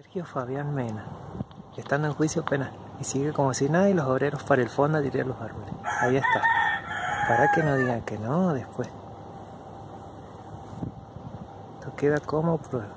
Sergio Fabián Mena, estando en juicio penal, y sigue como si nada y los obreros para el fondo a tirar los árboles. Ahí está. Para que no digan que no después. Esto queda como prueba.